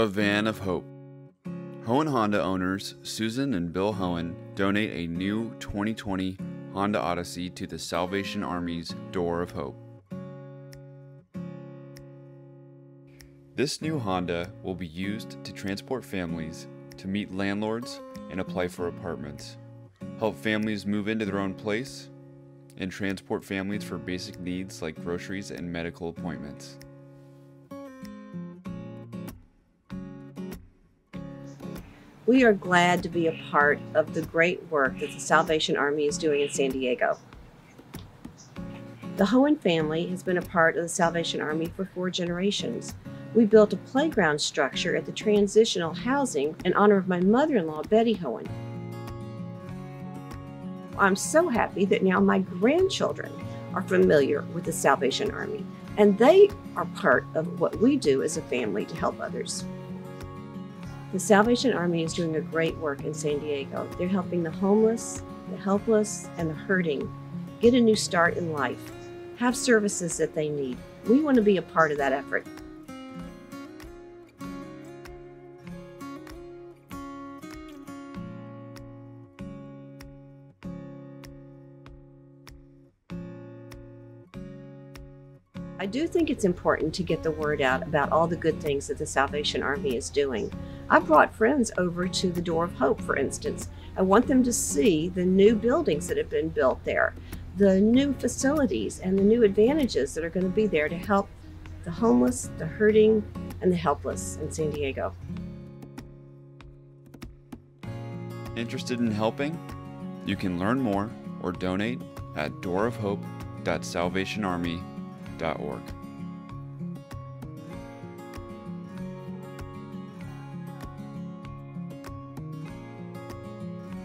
A Van of Hope. Hoehn Honda owners Susan and Bill Hoehn donate a new 2020 Honda Odyssey to the Salvation Army's Door of Hope. This new Honda will be used to transport families to meet landlords and apply for apartments, help families move into their own place, and transport families for basic needs like groceries and medical appointments. We are glad to be a part of the great work that the Salvation Army is doing in San Diego. The Hoehn family has been a part of the Salvation Army for four generations. We built a playground structure at the transitional housing in honor of my mother in law, Betty Hoehn. I'm so happy that now my grandchildren are familiar with the Salvation Army, and they are part of what we do as a family to help others. The Salvation Army is doing a great work in San Diego. They're helping the homeless, the helpless, and the hurting get a new start in life, have services that they need. We want to be a part of that effort. I do think it's important to get the word out about all the good things that the Salvation Army is doing. I brought friends over to the Door of Hope, for instance. I want them to see the new buildings that have been built there, the new facilities, and the new advantages that are going to be there to help the homeless, the hurting, and the helpless in San Diego. Interested in helping? You can learn more or donate at doorofhope.salvationarmy.com